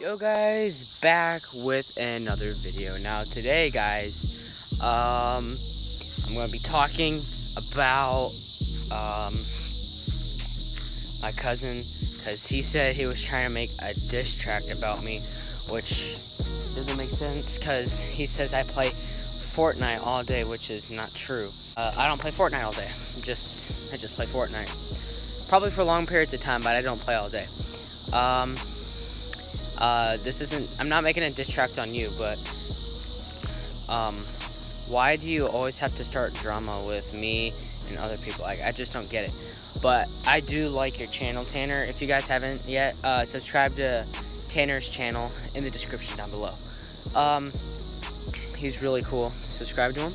Yo guys, back with another video. Now today guys, um, I'm gonna be talking about um, my cousin because he said he was trying to make a diss track about me, which doesn't make sense because he says I play Fortnite all day, which is not true. Uh, I don't play Fortnite all day. I'm just I just play Fortnite. Probably for long periods of time, but I don't play all day. Um, uh, this isn't. I'm not making a diss track on you, but um, why do you always have to start drama with me and other people? Like, I just don't get it. But I do like your channel, Tanner. If you guys haven't yet, uh, subscribe to Tanner's channel in the description down below. Um, he's really cool. Subscribe to him.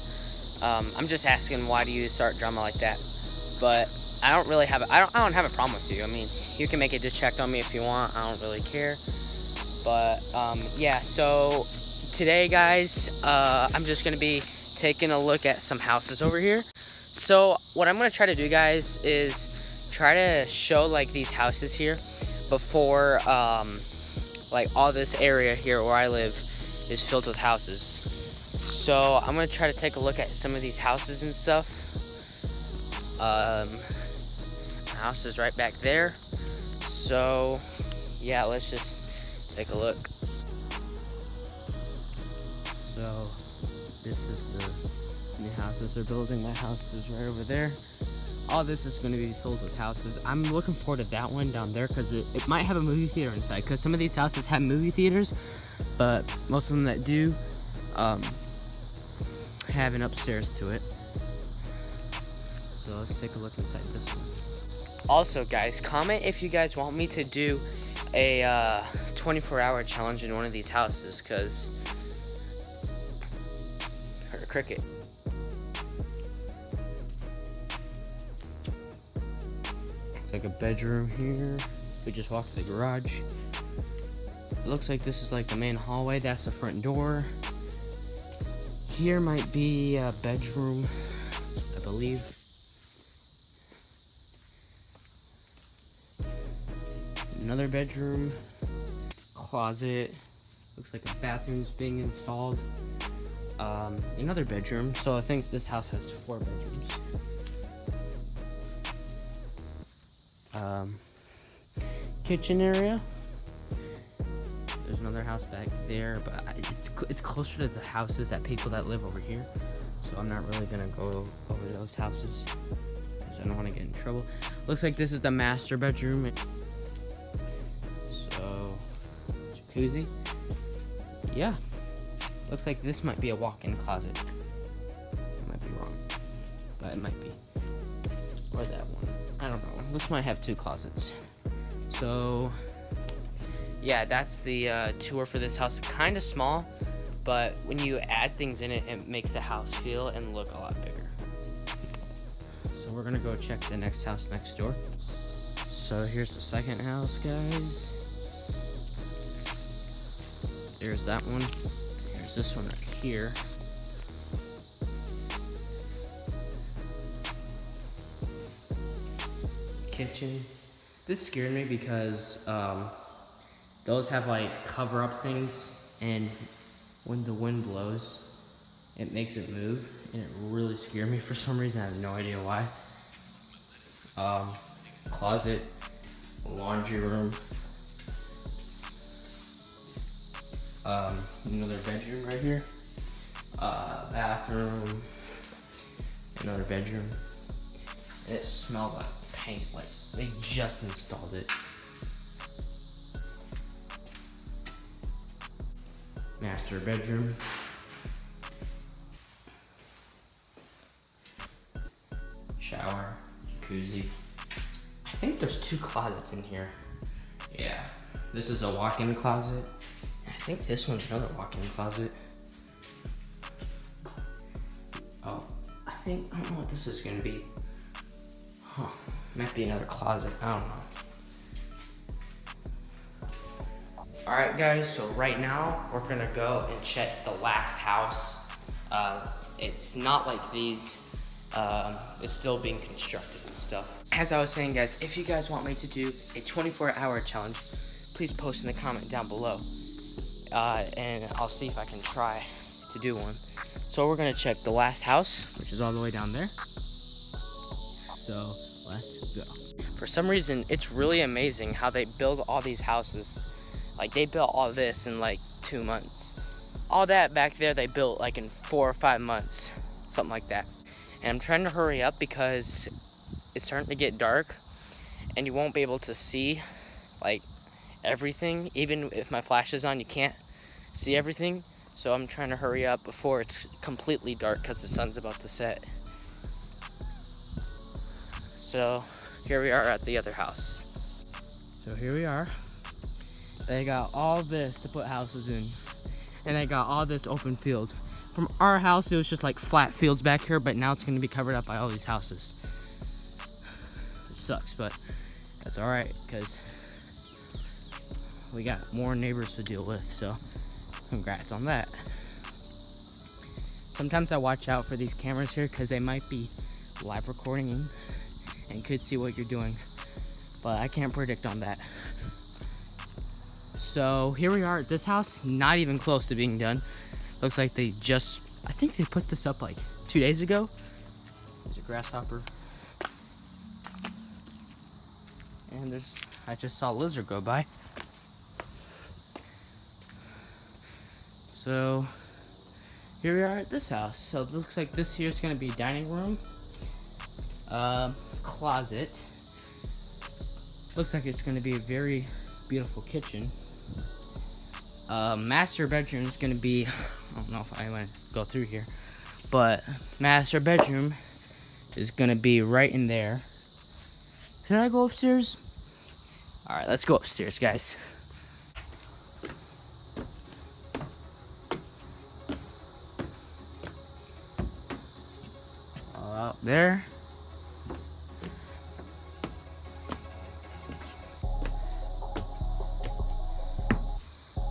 Um, I'm just asking why do you start drama like that? But I don't really have. A, I don't. I don't have a problem with you. I mean, you can make a diss track on me if you want. I don't really care. But um, yeah. So today, guys, uh, I'm just gonna be taking a look at some houses over here. So what I'm gonna try to do, guys, is try to show like these houses here before um, like all this area here where I live is filled with houses. So I'm gonna try to take a look at some of these houses and stuff. Um, house is right back there. So yeah, let's just take a look. So this is the new houses they're building. That house is right over there. All this is going to be filled with houses. I'm looking forward to that one down there because it, it might have a movie theater inside. Because some of these houses have movie theaters, but most of them that do um, have an upstairs to it. So let's take a look inside this one. Also, guys, comment if you guys want me to do a uh, 24 hour challenge in one of these houses because heard a cricket. It's like a bedroom here. We just walked to the garage. It looks like this is like the main hallway. That's the front door. Here might be a bedroom, I believe. Another bedroom, closet. Looks like a bathroom's being installed. Um, another bedroom. So I think this house has four bedrooms. Um, kitchen area. There's another house back there, but it's it's closer to the houses that people that live over here. So I'm not really gonna go over those houses because I don't want to get in trouble. Looks like this is the master bedroom. Jacuzzi. Yeah. Looks like this might be a walk-in closet. I might be wrong, but it might be. Or that one. I don't know. This might have two closets. So yeah, that's the uh, tour for this house. Kind of small, but when you add things in it, it makes the house feel and look a lot bigger. So we're gonna go check the next house next door. So here's the second house, guys. There's that one. There's this one right here. Kitchen. This scared me because um, those have like cover up things and when the wind blows it makes it move and it really scared me for some reason I have no idea why um, closet laundry room um, another bedroom right here uh, bathroom another bedroom and it smelled like paint like they just installed it master bedroom. Shower, jacuzzi. I think there's two closets in here. Yeah, this is a walk-in closet. I think this one's another walk-in closet. Oh, I think, I don't know what this is gonna be. Huh, might be another closet, I don't know. Alright guys, so right now we're gonna go and check the last house. Uh, it's not like these um, is still being constructed and stuff. As I was saying, guys, if you guys want me to do a 24-hour challenge, please post in the comment down below, uh, and I'll see if I can try to do one. So we're gonna check the last house, which is all the way down there. So let's go. For some reason, it's really amazing how they build all these houses. Like they built all this in like two months. All that back there they built like in four or five months, something like that. And I'm trying to hurry up because it's starting to get dark and you won't be able to see like everything. Even if my flash is on, you can't see everything. So I'm trying to hurry up before it's completely dark because the sun's about to set. So here we are at the other house. So here we are. They got all this to put houses in. And they got all this open field. From our house, it was just like flat fields back here, but now it's gonna be covered up by all these houses. It sucks, but that's all right, because we got more neighbors to deal with, so congrats on that. Sometimes I watch out for these cameras here because they might be live recording and could see what you're doing, but I can't predict on that. So here we are at this house, not even close to being done. Looks like they just, I think they put this up like two days ago. There's a grasshopper. And there's, I just saw a lizard go by. So here we are at this house. So it looks like this here is gonna be dining room, uh, closet. Looks like it's gonna be a very beautiful kitchen. Uh, master bedroom is gonna be, I don't know if I want to go through here, but master bedroom is gonna be right in there. Can I go upstairs? All right, let's go upstairs, guys. There.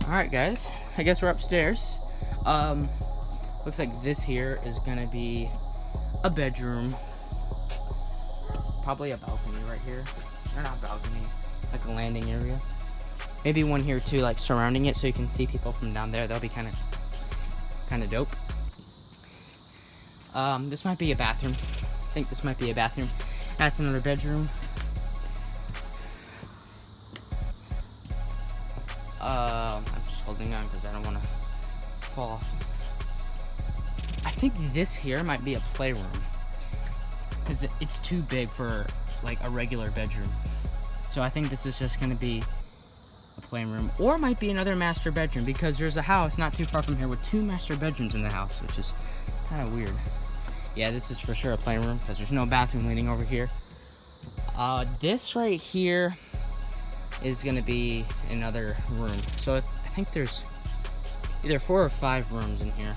All right, guys. I guess we're upstairs. Um, looks like this here is gonna be a bedroom. Probably a balcony right here. Or not balcony, like a landing area. Maybe one here too, like surrounding it so you can see people from down there. That'll be kind of, kind of dope. Um, this might be a bathroom. Think this might be a bathroom. That's another bedroom. Um, I'm just holding on because I don't want to fall. I think this here might be a playroom because it's too big for like a regular bedroom. So I think this is just going to be a playroom or it might be another master bedroom because there's a house not too far from here with two master bedrooms in the house, which is kind of weird. Yeah, this is for sure a playroom because there's no bathroom leading over here. Uh, this right here is gonna be another room. So I think there's either four or five rooms in here.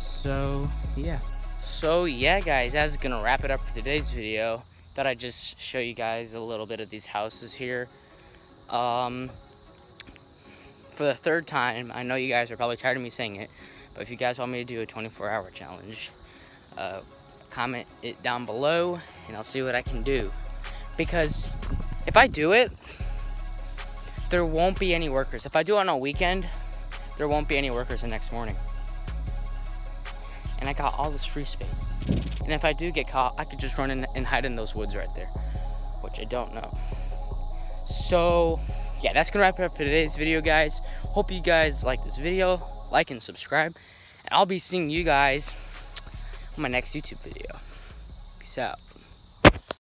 So yeah. So yeah guys, that's gonna wrap it up for today's video. Thought I'd just show you guys a little bit of these houses here. Um, for the third time, I know you guys are probably tired of me saying it, but if you guys want me to do a 24 hour challenge, uh, comment it down below and I'll see what I can do. Because if I do it, there won't be any workers. If I do it on a weekend, there won't be any workers the next morning. And I got all this free space. And if I do get caught, I could just run in and hide in those woods right there, which I don't know. So, yeah, that's gonna wrap it up for today's video, guys. Hope you guys like this video, like and subscribe. And I'll be seeing you guys on my next YouTube video. Peace out.